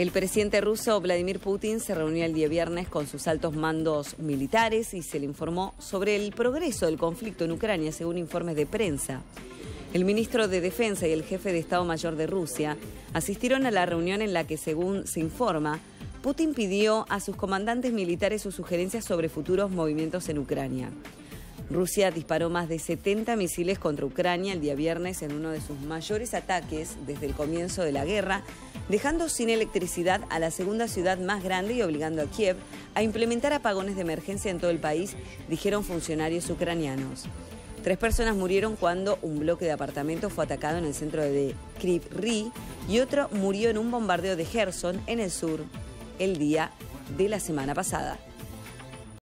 El presidente ruso Vladimir Putin se reunió el día viernes con sus altos mandos militares y se le informó sobre el progreso del conflicto en Ucrania, según informes de prensa. El ministro de Defensa y el jefe de Estado Mayor de Rusia asistieron a la reunión en la que, según se informa, Putin pidió a sus comandantes militares sus sugerencias sobre futuros movimientos en Ucrania. Rusia disparó más de 70 misiles contra Ucrania el día viernes en uno de sus mayores ataques desde el comienzo de la guerra, dejando sin electricidad a la segunda ciudad más grande y obligando a Kiev a implementar apagones de emergencia en todo el país, dijeron funcionarios ucranianos. Tres personas murieron cuando un bloque de apartamentos fue atacado en el centro de Kryvyi y otro murió en un bombardeo de Gerson en el sur el día de la semana pasada.